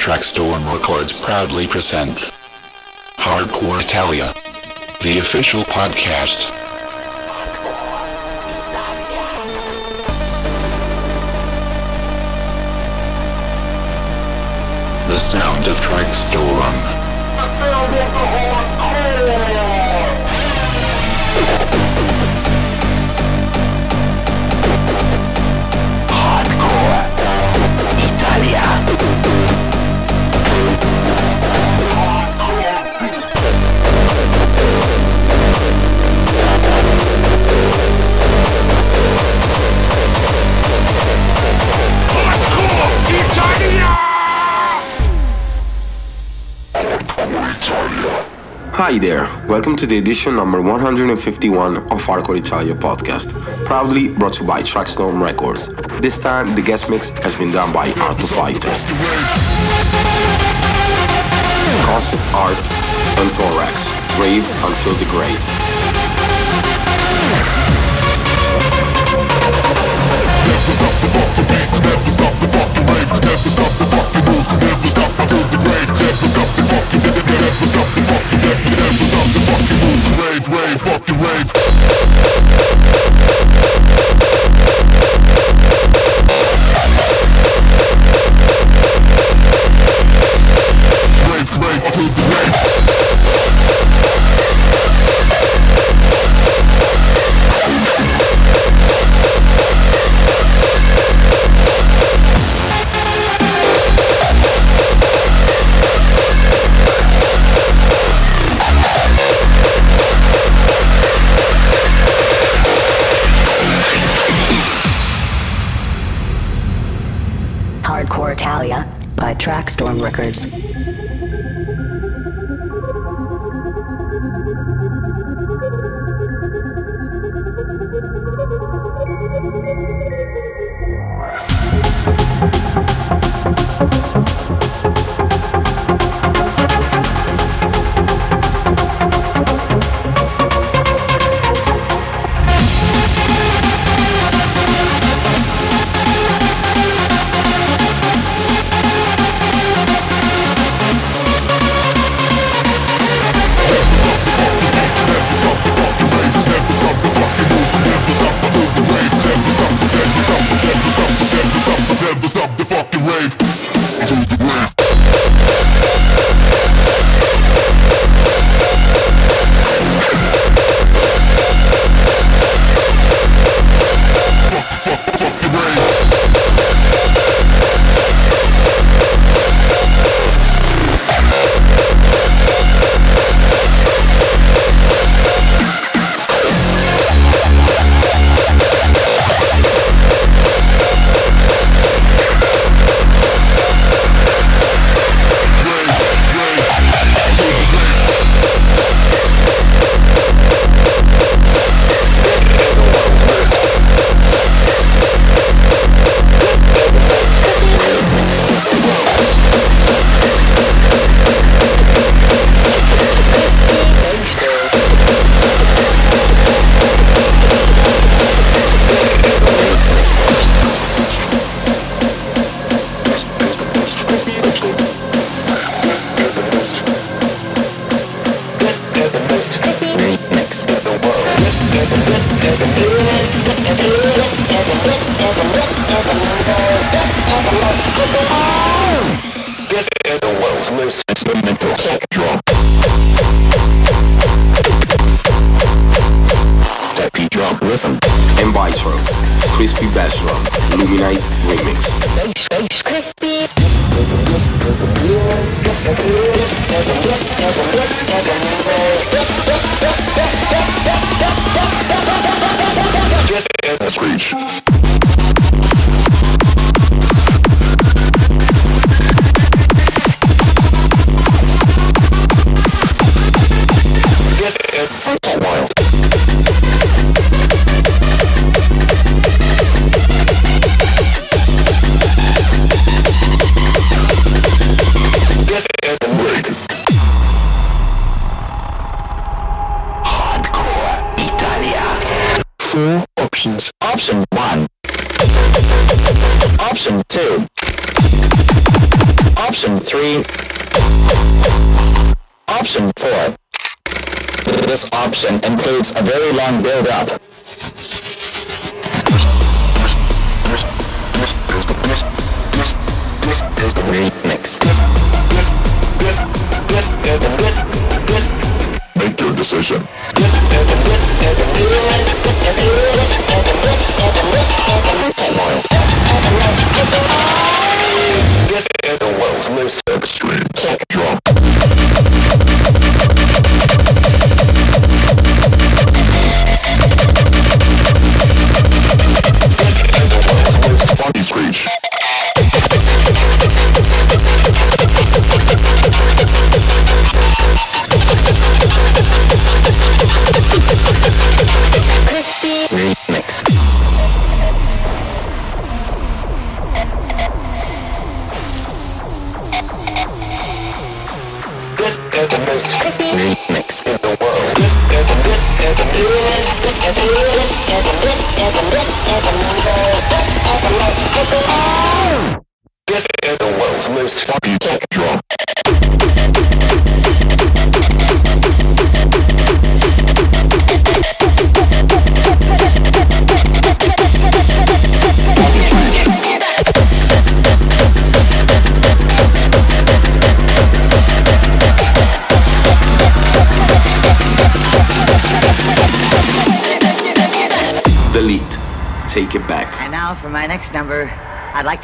Traxtorm Records proudly presents Hardcore Italia, the official podcast. The sound of Traxtorm. Hi there, welcome to the edition number 151 of Hardcore Italia podcast, proudly brought to you by Traxtorm Records. This time, the guest mix has been done by Art of Fighters. Concept art and thorax, grave until the grave. Rave, rave, fucking rave. Rave, Records.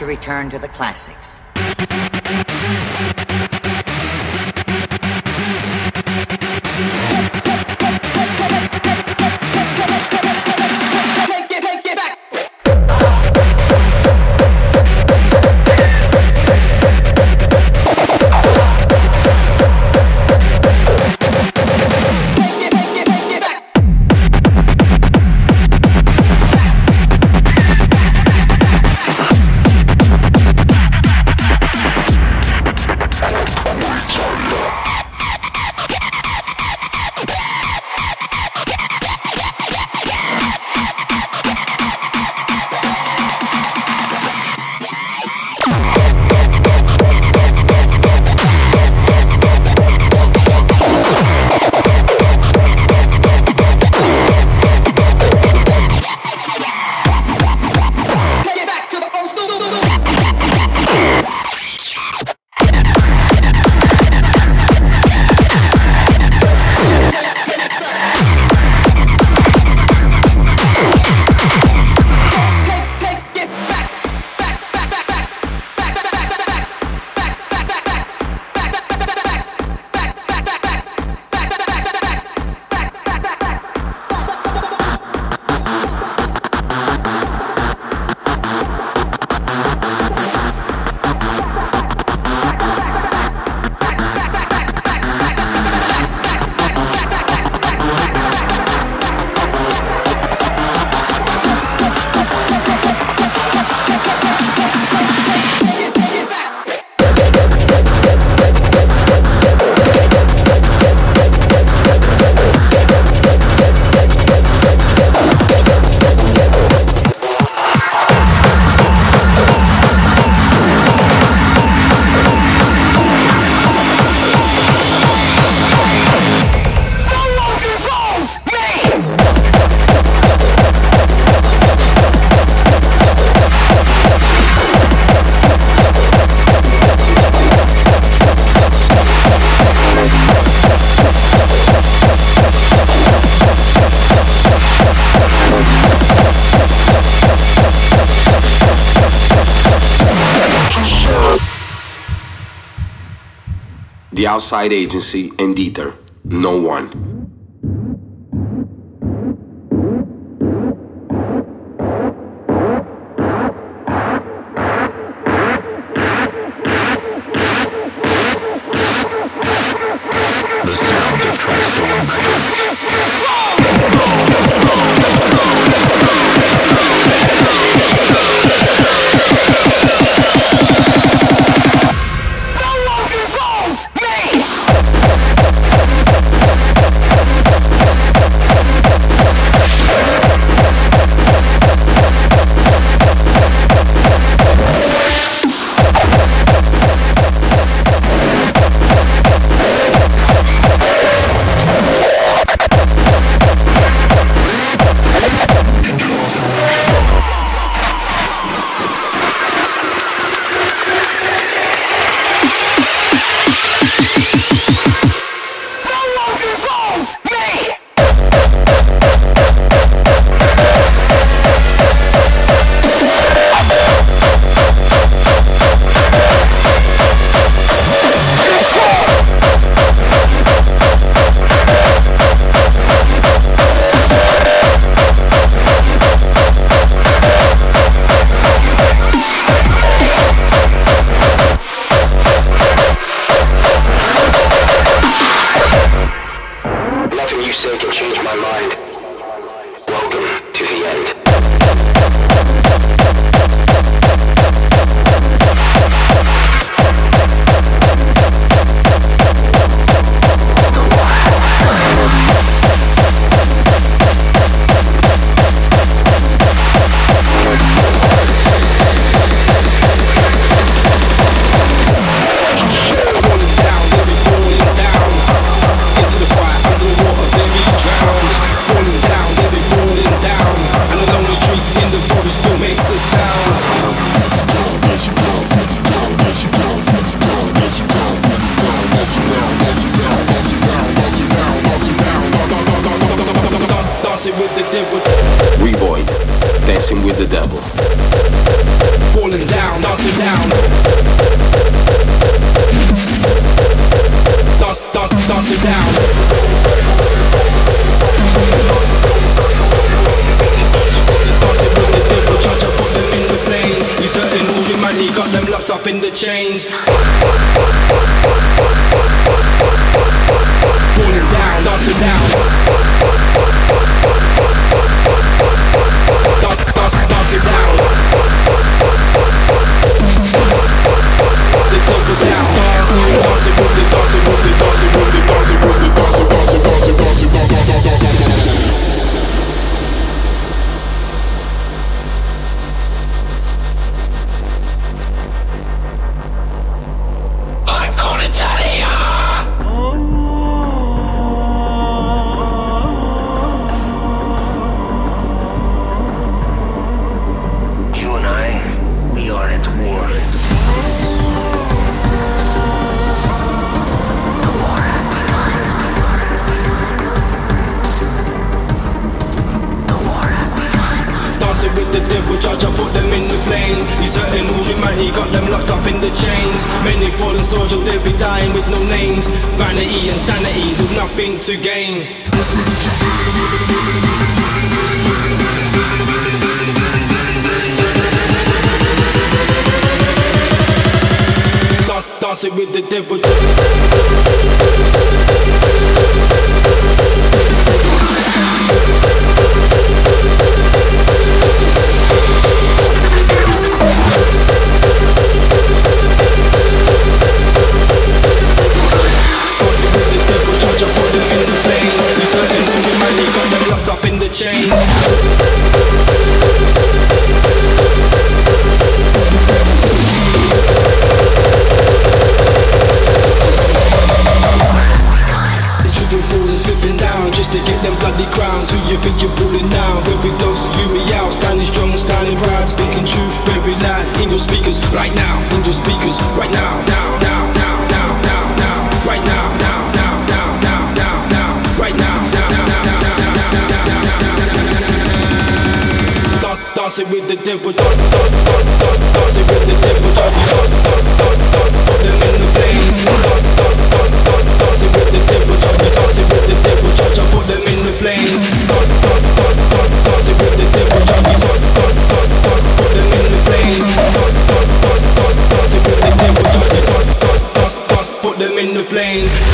return to the classics. the outside agency, and Dither. No one. nothing you say can change my mind. dreams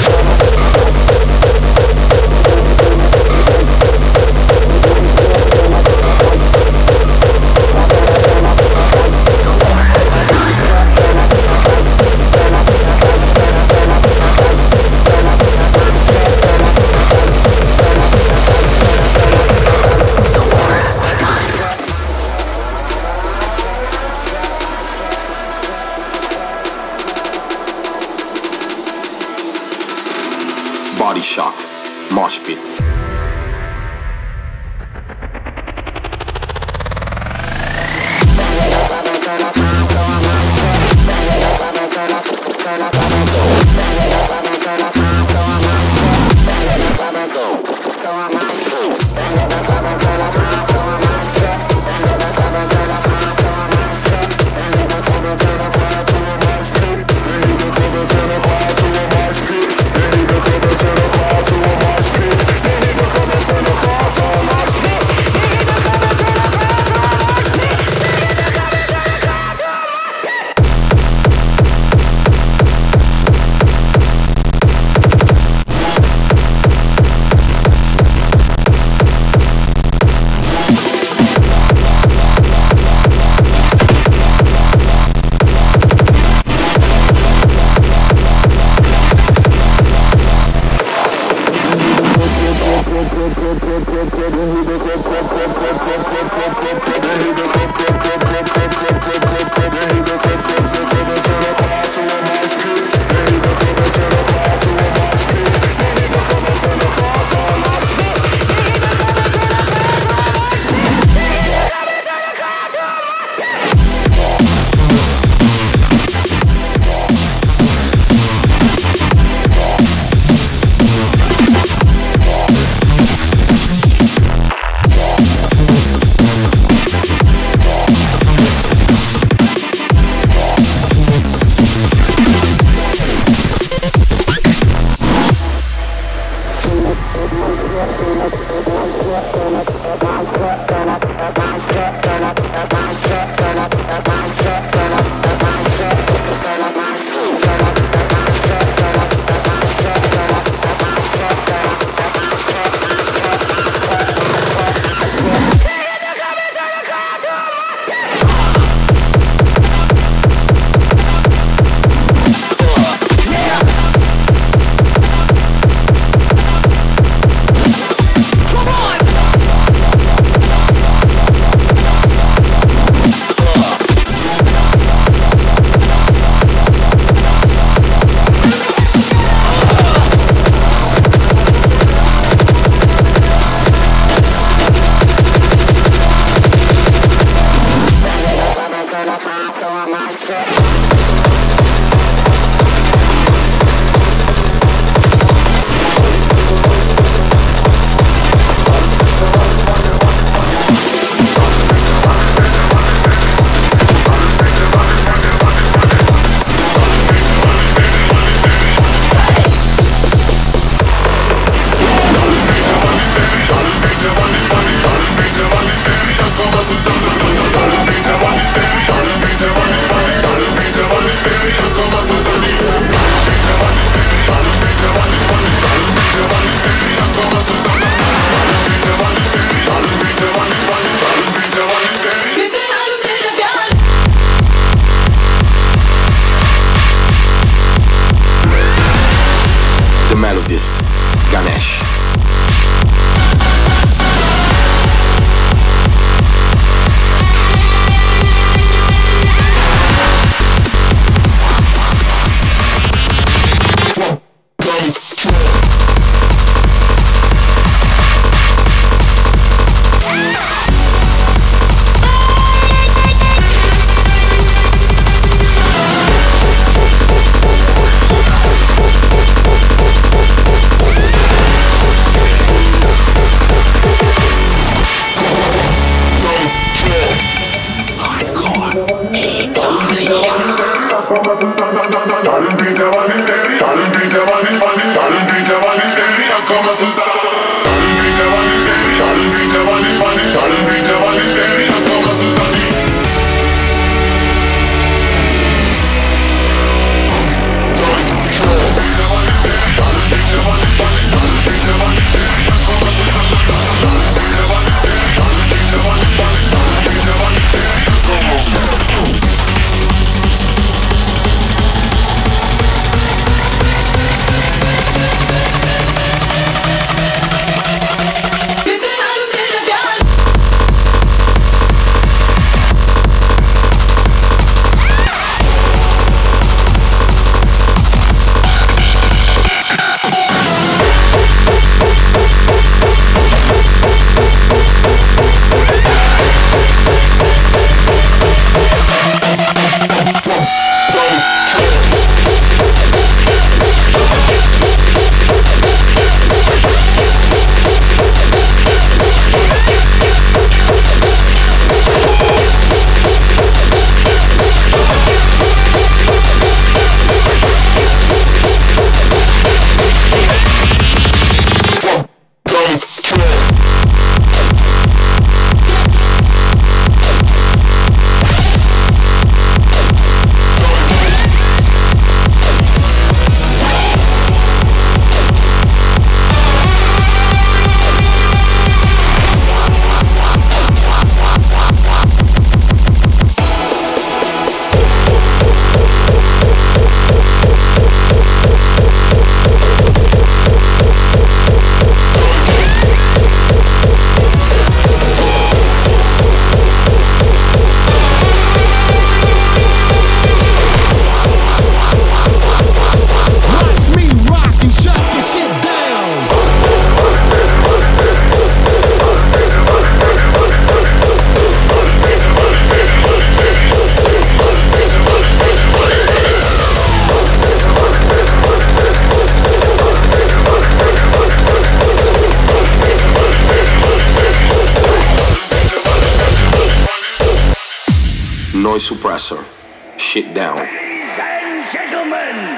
gentlemen,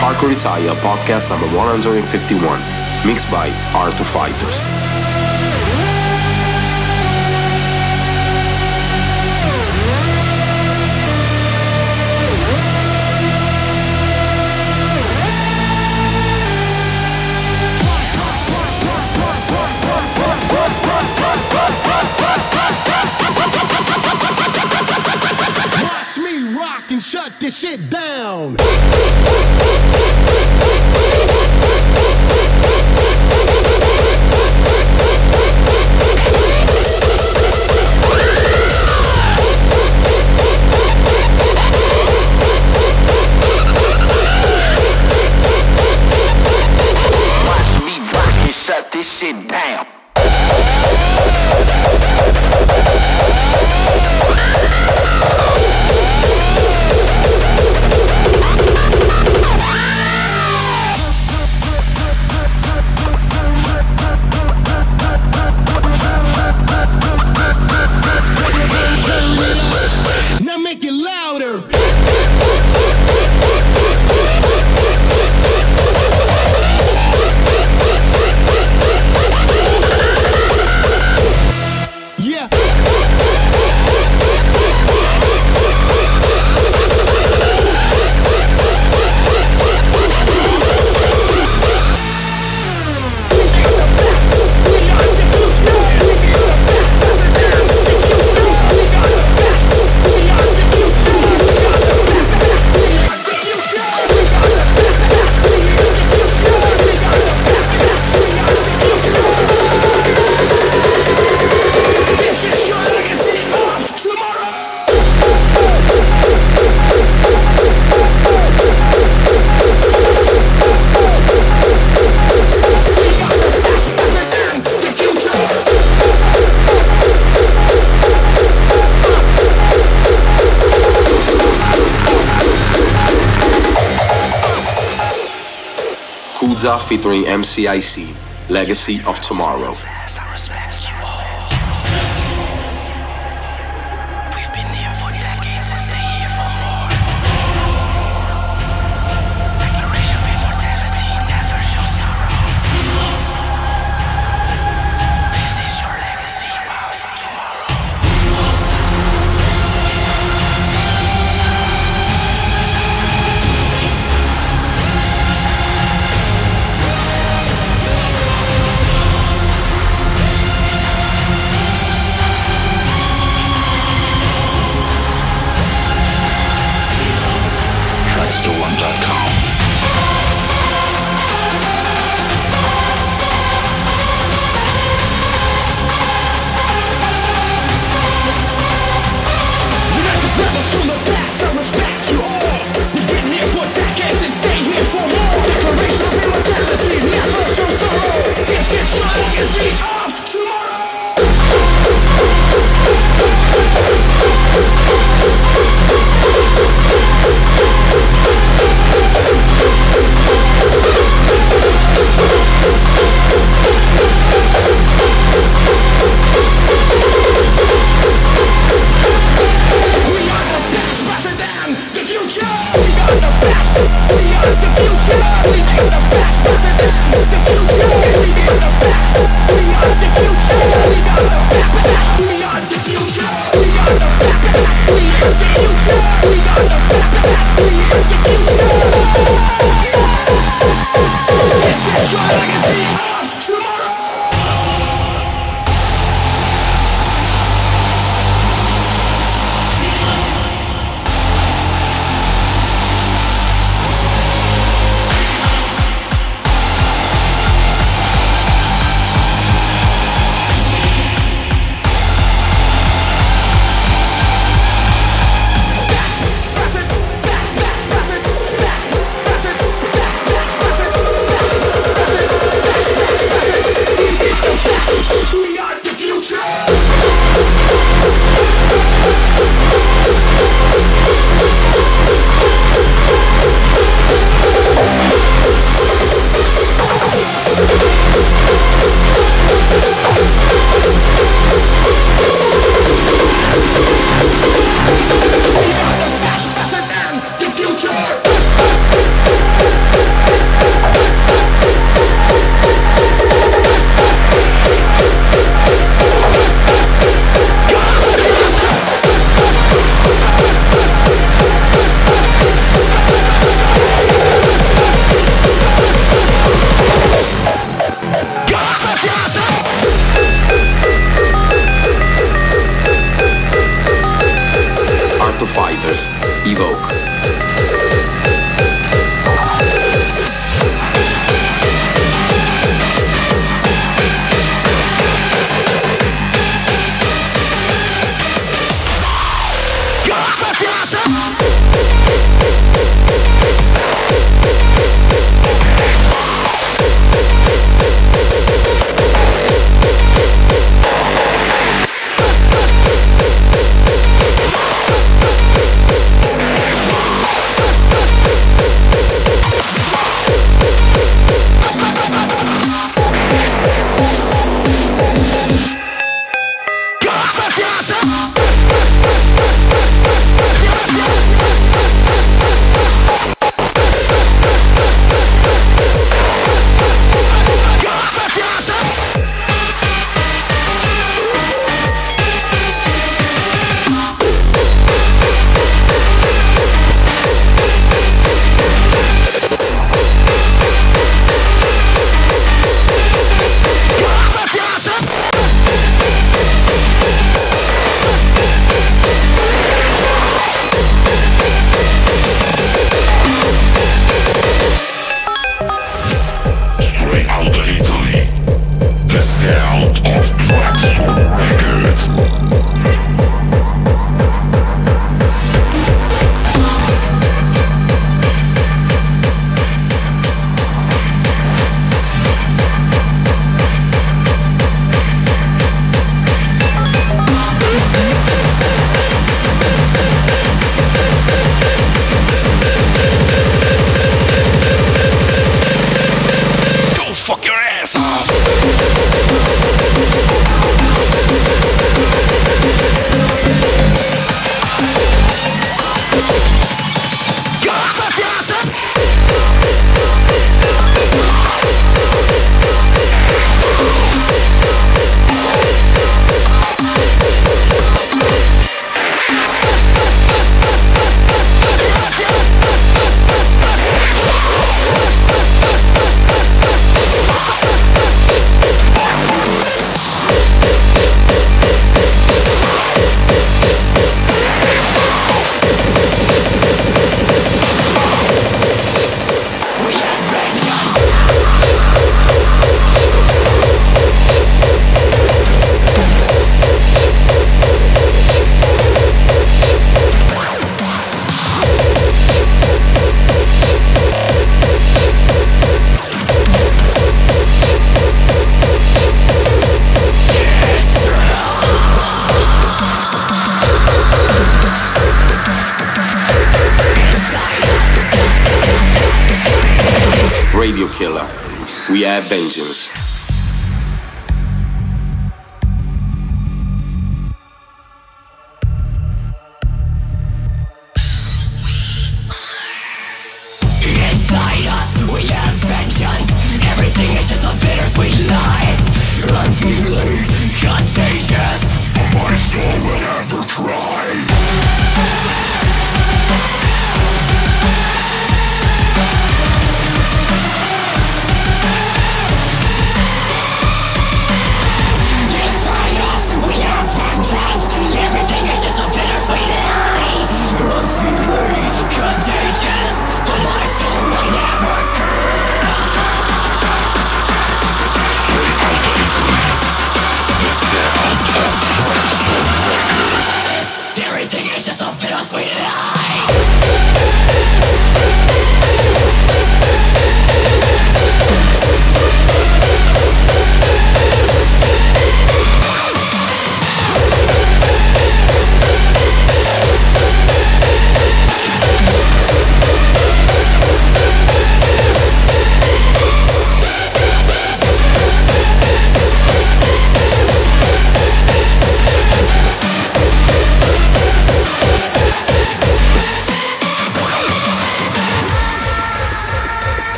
Hardcore Italia podcast number 151. Mixed by Art of Fighters. This shit down. shit down. Featuring MCIC, Legacy of Tomorrow.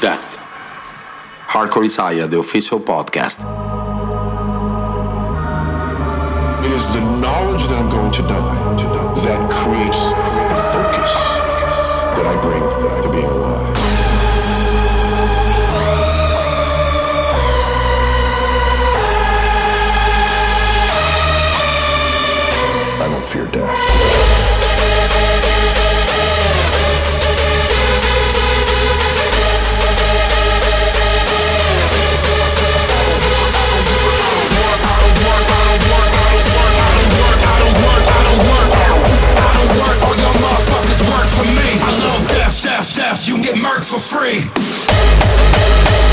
Death. Hardcore Italia, the official podcast. It is the knowledge that I'm going to die. for free.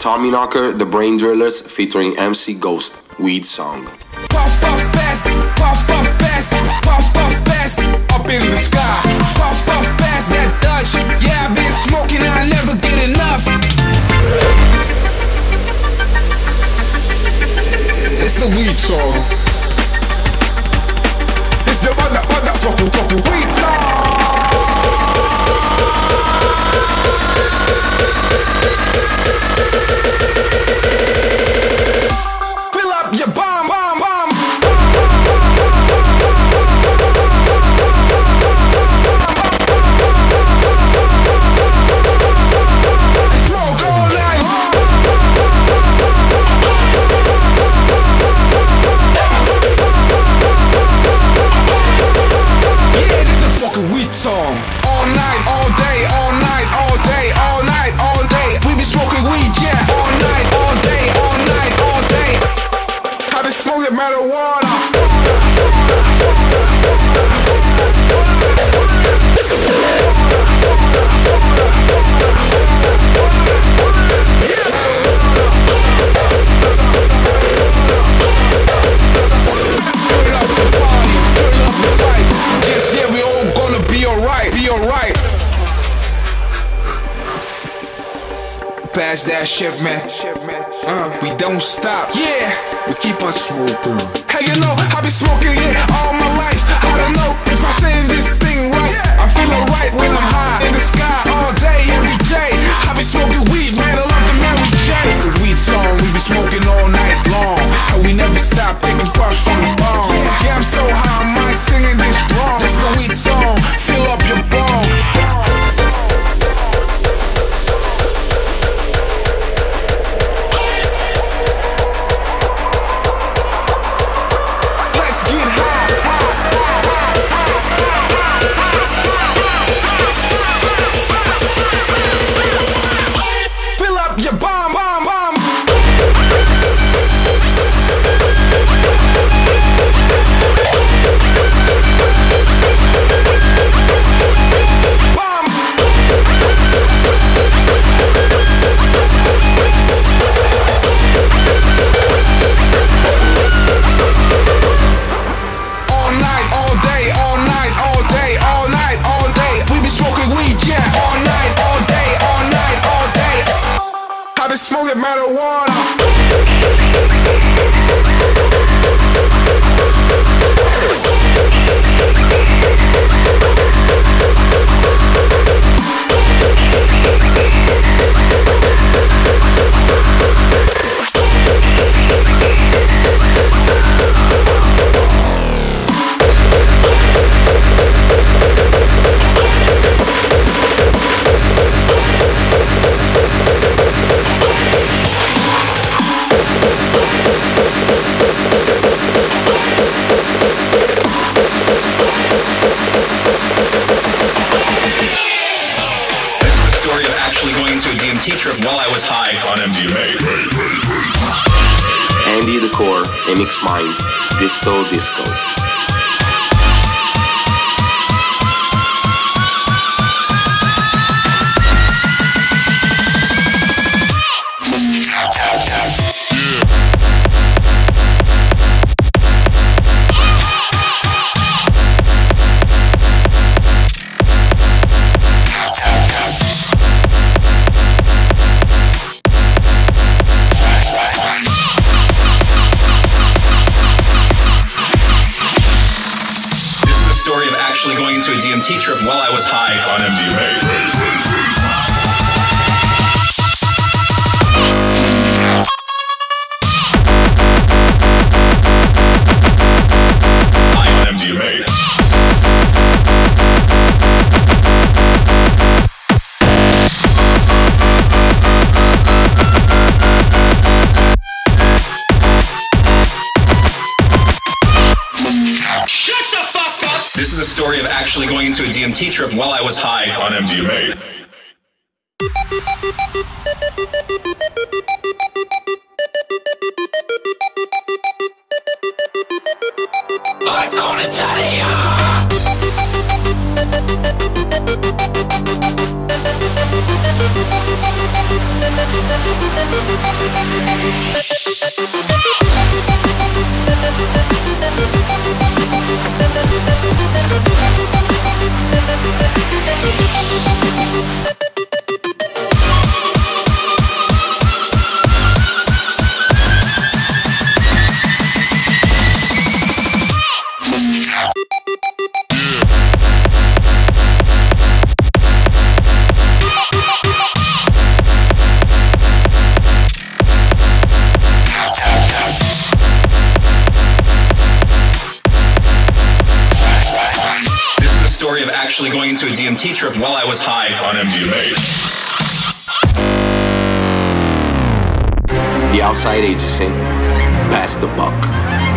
Tommyknocker, The Braindrillerz featuring MC Ghost, Weed Song. It's the weed other, other weed song. that shit, man. Uh, we don't stop, yeah. We keep on swooping. Hey, you know, I be smoking it. was high on MDMA. Andy the Core, MX Mind, Disto Disco. teacher while I was high on MDMA. DMT trip while I was high on MDMA. The outside agency passed the buck.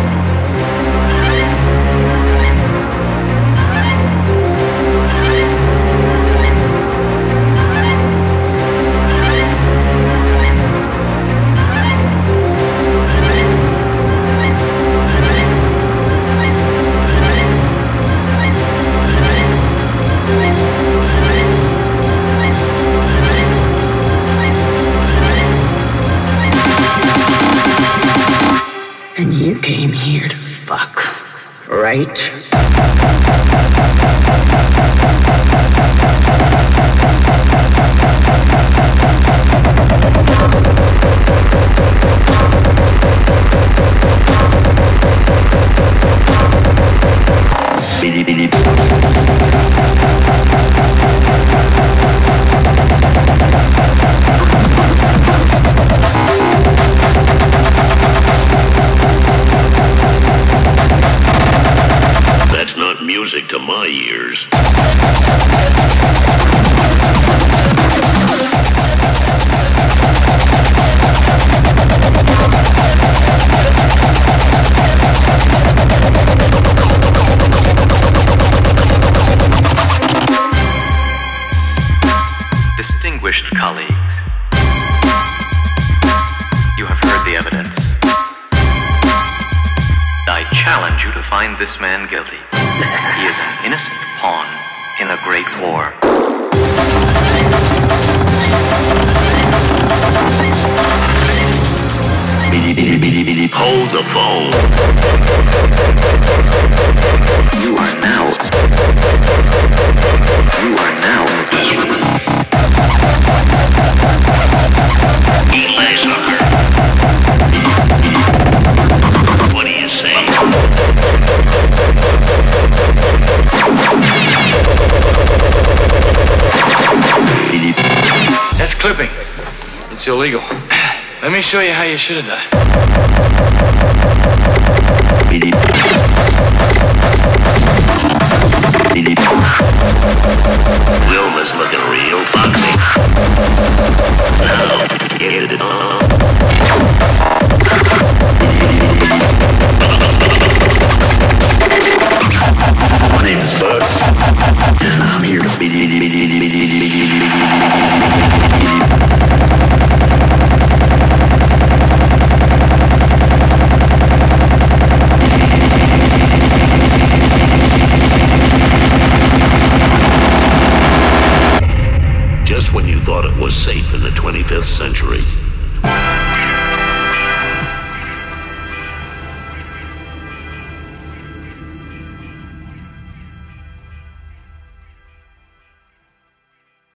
You came here to fuck, right? Colleagues, you have heard the evidence. I challenge you to find this man guilty. He is an innocent pawn in a great war. Hold the phone. You are now. You are now. You say? That's clipping. It's illegal. Let me show you how you should have done. Wilma's. My name is Bugs, and I'm here to Just